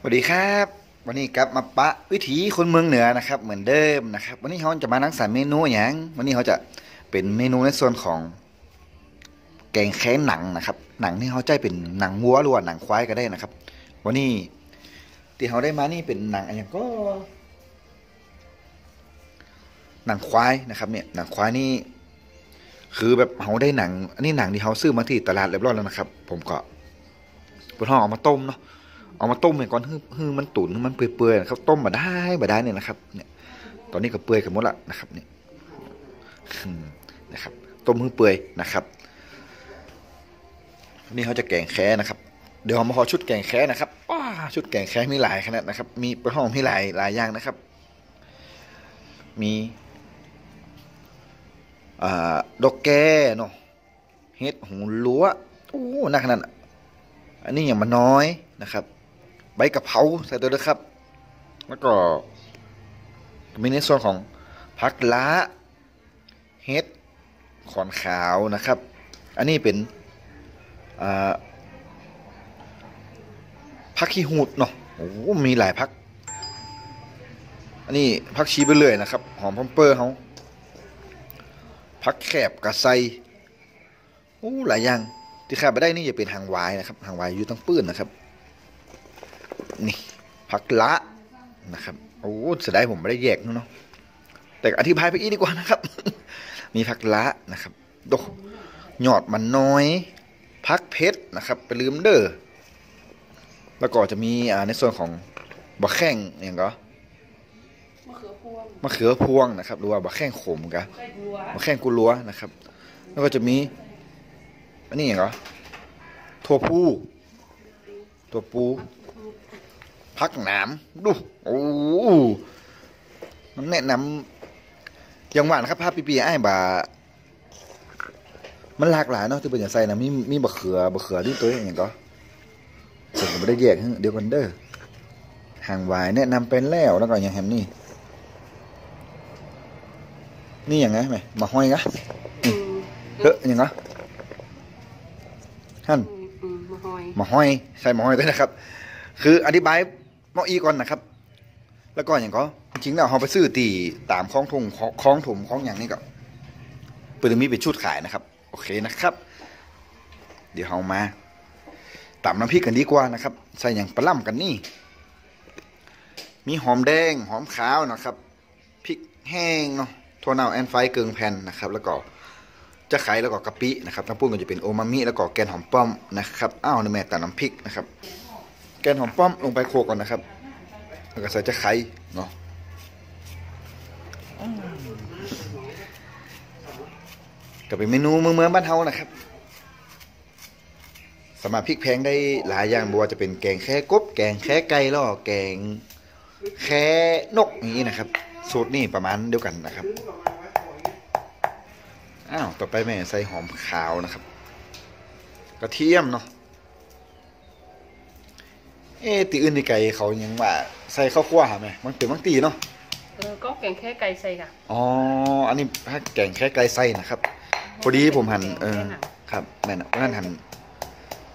สวัสดีครับ วันนี้กลับมาปะวิถีคนเมืองเหนือนะครับ เหมือนเดิมนะครับ วันนี้เขาจะมานังสรรเมนูอย่างวันนี้เขาจะเป็นเมนูในส่วนของ แกงแค้นหนังนะครับ หนังที่เขาใจเป็นหนังวัวหรือว่าหนังควายก็ได้นะครับ วันนี้ที่เขาได้มานี่เป็นหนังอะไรก็ หนังควายนะครับ เนี่ยหนังควายนี่ คือแบบเขาได้หนังอันนี้หนังที่เขาซื้อมาที่ตลาดเรียบร้อยแล้วนะครับ ผมก็บนห้องเอามาต้มเนาะ เอามาต้มเนี่ยก่อนฮือฮือมันตุ๋นมันเปื่อยๆนะครับ ต้มมาได้มาได้เนี่ยนะครับ เนี่ย ตอนนี้ก็เปื่อยกันหมดละนะครับ เนี่ยนะครับ ต้มฮือเปื่อยนะครับ นี่เขาจะแกงแค่นะครับ เดี๋ยวเรามาขอชุดแกงแค่นะครับว้าชุดแกงแค่มีหลายขนาดนะครับ มีเป็นห้องมีหลายหลายอย่างนะครับ มีอดอกแก้เนาะเฮ็ดหูลัวโอ้หนักขนาดน่ะอันนี้อย่างมันน้อยนะครับ ใบกะเพราใส่ตัวด้วยครับ แล้วก็มีในส่วนของผักละเฮ็ดขอนขาวนะครับ อันนี้เป็นผักขี้หูดเนาะโอ้มีหลายผัก อันนี้ผักชีไปเลยนะครับ หอมพอมเปอร์เขาผักแคบกระไซโอ้หลายอย่างที่ขาดไปได้นี่จะเป็นหางวายนะครับหางวายอยู่ตั้งปื้นนะครับ นี่ผักละนะครับโอ้เสียดายผมไม่ได้แยกเนาะแต่อธิบายไปอีกดีกว่านะครับ มีผักละนะครับดกหยอดมันน้อยผักเพชรนะครับไปลืมเด้อแล้วก็จะมีอ่าในส่วนของบะแข้งอย่างก็มะเขือพวงมะเขือพวงนะครับหรือว่าบะแข้งขมกะไส้บัวมะแข้งกุลัวนะครับ แล้วก็จะมีอันนี้อย่างก็ถั่วพูถั่วปู พักหนามดูโอ้มันแนะนำยังหวานครับภาพปีๆไอ้ายบ่ามันหลากหลายเนาะที่เป็นอย่างใส่นะมีมีบะเขือบะเขือที่ตัวอย่างก็ผมก็ไม่ได้แยกให้เดี๋ยวกันเด้อห่างวายแนะนำเป็นแล้วแล้วก็อย่างแฮมนี่ นี่อย่างไงไหมมาห้อยกะอืมเฮ้ยอย่างไงท่านอืมอืมมะฮอยหมาห้อยใส่หมาห้อยด้วยนะครับ คืออธิบายห มออีก่อนนะครับ แล้วก็อย่างก็จริงแล้วเราไปซื้อตีตามคล้องถุงคล้องถุงคล้องอย่างนี้ก็ปิดมีเป็นชุดขายนะครับ โอเคนะครับ เดี๋ยวเรามาตำน้ำพริกกันดีกว่านะครับ ใส่อย่างปลาล่ำกันนี่ มีหอมแดงหอมขาวนะครับพริกแห้งเนาะถั่วเน่าแอนไฟเกิงแผ่นนะครับ แล้วก็จะไข่แล้วก็กะปินะครับน้ำปุ้นก็จะเป็นโอมามิแล้วก็แกนหอมป้อมนะครับอ้าวนี่แม่ต่น้ำพริกนะครับ แกนหอมป้อมลงไปโขกก่อนนะครับแล้วก็ใส่จะไข่เนาะก็เป็นเมนูเมืองเมืองบ้านเฮานะครับ สามารถพริกแพงได้หลายอย่างบัวาจะเป็นแกงแค่กบ แกงแค่ไก่ล้วก็แกงแค่นกอย่างนี้นะครับ สูตรนี่ประมาณเดียวกันนะครับอ้าวต่อไปแม่ใส่หอมขาวนะครับ กระเทียมเนาะ เอ๊ะตีอื่นตีไก่เขายังว่าใส่ข้าวคั่วหาไหมมันเป็นบางตีเนาะเออก็แกงแค่ไก่ใส่ค่ะอ๋ออันนี้ถ้าแกงแค่ไก่ใส่นะครับพอดีผมหั่นเออครับแม่นอะนั่นหั่น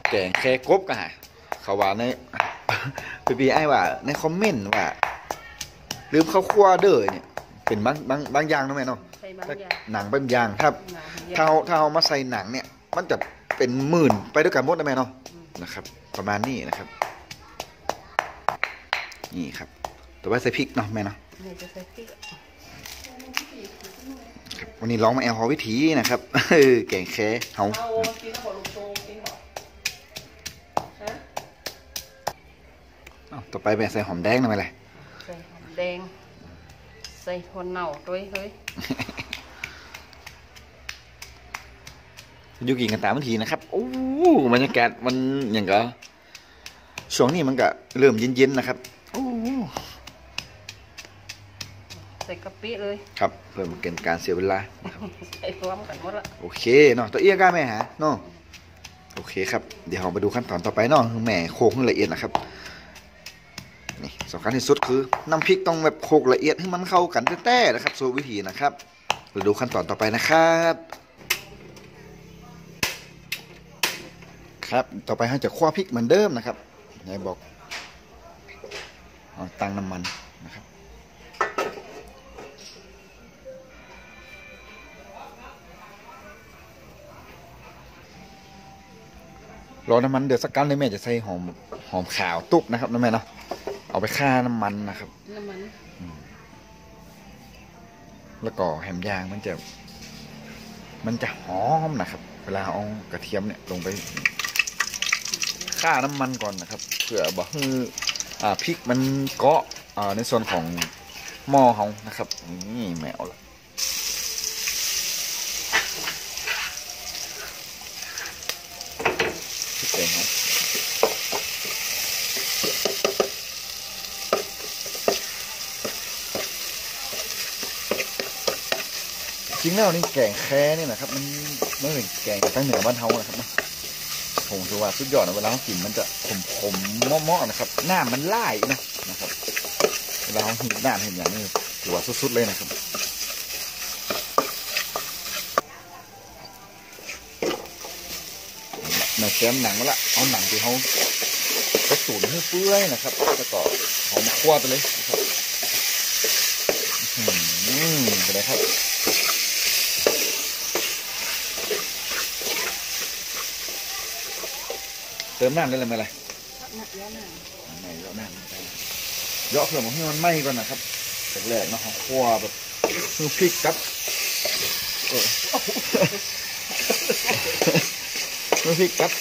แกงแค่กบกันฮะเขาว่าในปีปีไอ้ว่าในคอมเมนต์ว่าลืมข้าวคั่วเด้อเนี่ยเป็นบางบางบางอย่างเนาะแม่เนาะใส่บางถ้าอย่างหนังบางอย่างถ้าหนังถ้าเอาถ้าเอามาใส่หนังเนี่ย มันจะเป็นหมื่นไปด้วยกันหมดนะแม่เนาะนะครับ ประมาณนี้นะครับ นี่ครับ แต่ว่าใส่พริกเนาะแม่เนาะเนี่ยจะใส่พริกครับวันนี้ลองมาแอลฮอวิถีนะครับเออแกงแค่เฮาเอากินแล้วบอกลุงโตกินบอกฮะอ้าวต่อไปแม่ใส่หอมแดงหน่อยเลยใส่หอมแดง ใส่ถั่วเน่าด้วยเฮ้ยอยู่กินกันตามวิธีนะครับโอ้บรรยากาศมันอย่างก็ช่วงนี้มันก็เริ่มเย็นๆนะครับโอ้ ใส่กะปิเลย ครับ เพื่อมาเกินการเสียเวลานะครับใส่รวมกันหมดละโอเคเนาะตัวเอี้ยกล้าแม่ฮะเนาะโอเคครับ เดี๋ยวเราไปดูขั้นตอนต่อไปเนาะแหม่โขลกให้ละเอียดนะครับนี่สำคัญที่สุดคือน้ำพริกต้องแบบโขลกละเอียดให้มันเข้ากันแต้ๆนะครับสูตรวิธีนะครับเราดูขั้นตอนต่อไปนะครับ ครับต่อไปเราจะคั่วพริกเหมือนเดิมนะครับนายบอกเอาตั้งน้ำมัน รับรอน้ำมันเดือดสักกันเลยแม่จะใส่หอมหอมขาวตุบนะครับนะแม่เนาะเอาไปฆ่าน้ำมันนะครับ น้ำมัน แล้วก็แฮมย่างมันจะ มันจะหอมนะครับ เวลาเอากระเทียมเนี่ยลงไปฆ่าน้ำมันก่อนนะครับเพื่อบอกให้อ่าพริกมันเกาะอ่าในส่วนของหม้อเขานะครับนี่แมวละ พริกแกงเขาจริงแล้วนี่แกงแค่นี่นะครับ มันไม่เป็นแกงตั้งเหนือบ้านเฮานะครับนะผมถือว่าสุดยอดนะเวลาเรากินมันจะขมขมๆเมาะๆนะครับหน้ามันไล่นะนะครับเวลาเราหิวหน้าเห็นอย่างนี้ถือว่าสุดๆเลยนะครับ มาแซมหนังมาละเอาหนังที่เขาไปตุ๋นให้เปื่อยนะครับแล้วก็เอมาคั่วไปเลยนะครับอื้อหือเป็นไงครับเติมน้ำได้เลยไหมล่ะหนักเยอะหน่อยไหนเยอะน้ำไปเยอะเพื่อมันให้มันไหม้ก่อนนะครับแรกๆเนาะเขาคั่วแบบคือพริกกับเออ เมื่อพริกกับ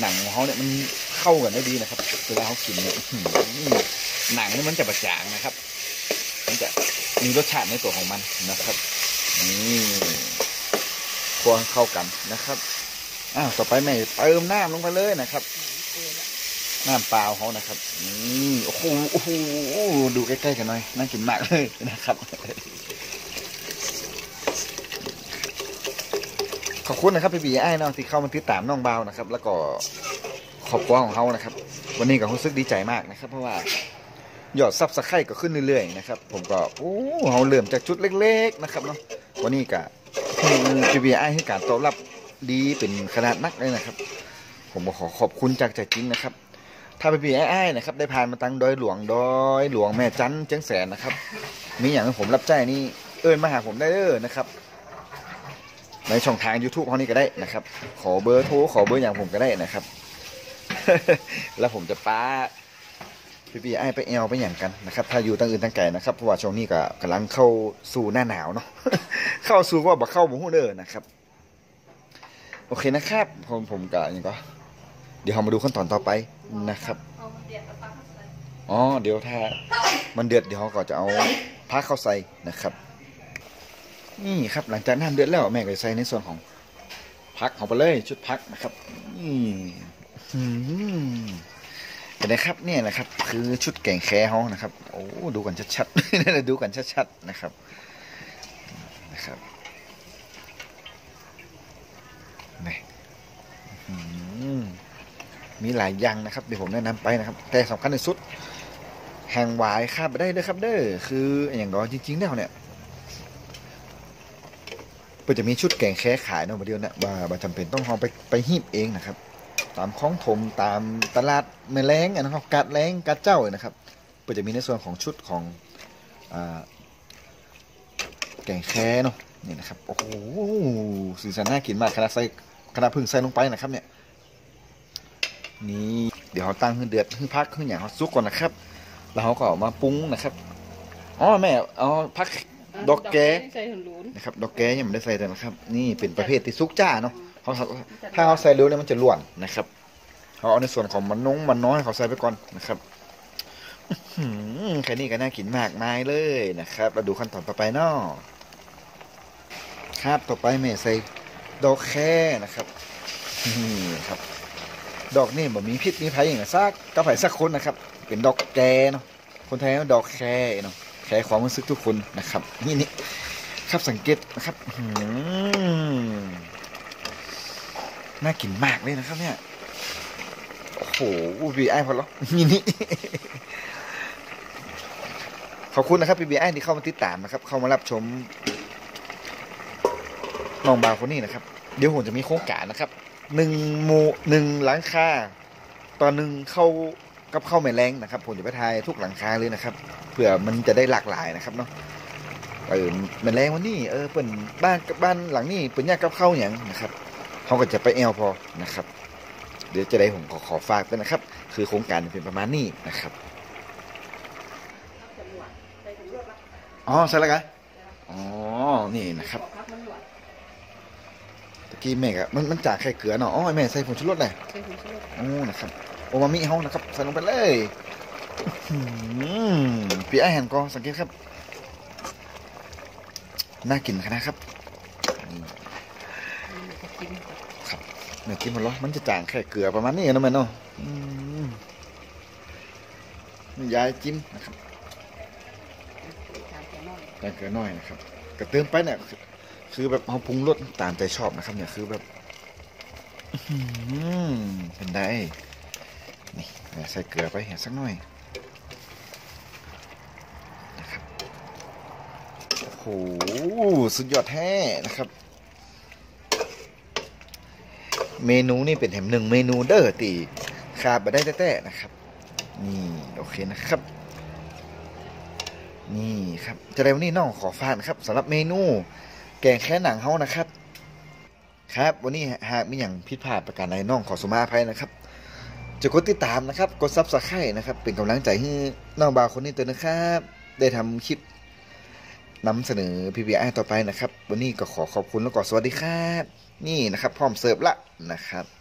หนังของเขาเนี่ยมันเข้ากันได้ดีนะครับเวลาเขากินเนี่ยหนังนี่มันจะประจางนะครับ มันจะมีรสชาติในตัวของมันนะครับนี่ควให้เข้ากันนะครับอ้าวต่อไปแม่เติมน้ำลงไปเลยนะครับน้ำเปล่าเขานะครับนี่โอ้โหโอ้โหดูใกล้ๆกันหน่อยน่ากินมากเลยนะครับ ขอบคุณนะครับพี่บีไอ้ายเนาะที่เข้ามาติดตามน้องเบานะครับ แล้วก็ขอบคุณของเขานะครับ วันนี้ก็รู้สึกดีใจมากนะครับ เพราะว่ายอด subscribe ก็ขึ้นเรื่อยๆนะครับ ผมก็โอ้เขาเริ่มจากจุดเล็ก ๆนะครับเนาะวันนี้ก็พี่บีไอ้ให้การตอบรับดีเป็นขนาดนักเลยนะครับ ผมก็ขอขอบคุณจากใจจริงนะครับถ้าพี่บีไอ้ายนะครับ ได้ผ่านมาตั้งดอยหลวงดอยหลวงแม่จันเจียงแสนนะครับ มีอย่างให้ผมรับใจนี่เอิญมาหาผมได้เด้อนะครับ ในช่องทาง YouTube เขานี่ก็ได้นะครับ ขอเบอร์โทรขอเบอร์อย่างผมก็ได้นะครับ แล้วผมจะป้าพี่พี่ไอ้ไปแอลไปอย่างกันนะครับ ถ้าอยู่ตั้งอื่นตั้งไก่นะครับเพราะว่าช่วงนี้ก็กำลังเข้าสู่หน้าหนาวเนาะเข้าสู่ว่าบัเข้าบุหูเด้อนะครับ โอเคนะครับผมผมก็อย่างก็ เดี๋ยวเรามาดูขั้นตอนต่อไปนะครับอ๋อเดี๋ยวถ้ามันเดือดเดี๋ยวเขาก็จะเอาพักเข้าใส่นะครับ นี่ครับหลังจากน้ำเดือดแล้วแม่ก็ใส่ในส่วนของพักเอาไปเลยชุดพักนะครับนี่เห็นไหมครับเนี่ยนะครับ คือชุดแกงแค่เขานะครับ โอ้ดูกันชัดๆดูกันชัดๆนะครับนะครับนี่มีหลายอย่างนะครับเดี๋ยวผมแนะนำไปนะครับ แต่สำคัญที่สุดแห่งหวายข้ามไปได้เลยครับ เด้อคืออย่างก็จริงๆแล้วเนี่ย ก็จะมีชุดแกงแค่ขายเนาะประเดี๋ยวนะว่าบ่จำเป็นต้องเอาไปไปหีบเองนะครับ ตามคลองถมตามตลาดแม่แรงนะครับกัดแรงกัดเจ้านะครับก็จะมีในส่วนของชุดของอแกงแค่เนาะนี่นะครับโอ้โหสีสันน่ากินมากขนาดใส่ขนาดพึ่งใส่ลงไปนะครับ เนี่ยนี่เดี๋ยวเขาตั้งให้เดือดให้พักให้อย่างเขาซุกก่อนนะครับ แล้วเขาก็เอามาปรุงนะครับอ๋อแม่เอาพัก ดอกแกใส่หุ่นหลุนนะครับดอกแกยังไม่ได้ใส่เลยนะครับ นี่เป็นประเภทที่ซุกจ้าเนาะเขาถ้าเขาใส่เร็วเนี่ยมันจะล้วนนะครับเขาเอาในส่วนของมันนงมันน้อยเขาใส่ไปก่อนนะครับอื้อหือแค่นี้ก็น่ากินมากมายเลยนะครับเราดูขั้นตอนต่อไปเนาะครับต่อไปแม่ใส่ดอกแค่นะครับนี่ครับ ดอกนี่บ่มีพิษมีภัยอย่างซักก็ไผ่สักคนนะครับ เป็นดอกแกเนาะคนไทยว่าดอกแคเนาะ แคความรู้สึกทุกคนนะครับ นี่นี่ครับสังเกตนะครับหือน่ากินมากเลยนะครับเนี่ย โอ้โหบีไอพอแล้วนี่นี่ขอบคุณนะครับบีไอที่เข้ามาติดตามนะครับ เข้ามารับชมน้องบาวคนนี้นะครับ เดี๋ยวผมจะมีโครงการนะครับหนึ่งหมู่หนึ่งหลังคาต่อหนึ่งเข้า กับข้าวแม่แรงนะครับ ผมจะไปทายทุกหลังคาเลยนะครับเผื่อมันจะได้หลากหลายนะครับเนาะเออแม่แรงวันนี้เออเปิ่นบ้านบ้านหลังนี้เปิ่นยากกับข้าวอย่างนะครับเขาก็จะไปแอลพอนะครับ เดี๋ยวจะได้ผมขอขอฝากด้วยนะครับ คือโครงการเป็นประมาณนี้นะครับอ๋อใช่แล้วกันอ๋อ นี่นะครับตะกี้แม่กะมันมันจากไข่เกลือเนาะอ๋อแม่ใส่ผงชูรสเลยใส่ผงชูรสโอ้นะครับ โอมามิเฮานะครับใส่ลงไปเลยอือหือปีอาหารก็สังเกตครับ น่ากินขนาดครับนี่มันจะกินครับแม่กินมันเหรอมันจะจางไข่เกลือประมาณนี้นะแม่เนาะอืมนี่ยายจิ้มนะครับจานแค่งเกลือน้อยนะครับกระเติมไปเนี่ยคือแบบเอาปรุงรสตามใจชอบนะครับ เนี่ยคือแบบอือหือเป็นได้ ใส่เกลือไปเห็นสักหน่อยโอ้โหสุดยอดแท้นะครับ เมนูนี่เป็นแถมหนึ่งเมนูเด้อตีขาดไปได้แต่ๆนะครับ นี่โอเคนะครับ นี่ครับจะได้วันนี้น้องขอฝานครับสำหรับเมนู แกงแค่หนังเฮานะครับ ครับวันนี้หากมีอย่างผิดพลาดประการใดน้องขอสุมาอภัยนะครับ จะกดติดตามนะครับ กด subscribe นะครับ เป็นกำลังใจให้น้องบาวคนนี้ตัวนนะครับ ได้ทำคลิปนำเสนอ ปี้อ้าย ต่อไปนะครับ วันนี้ก็ขอขอบคุณแล้วก็สวัสดีครับ นี่นะครับ พร้อมเสิร์ฟละนะครับ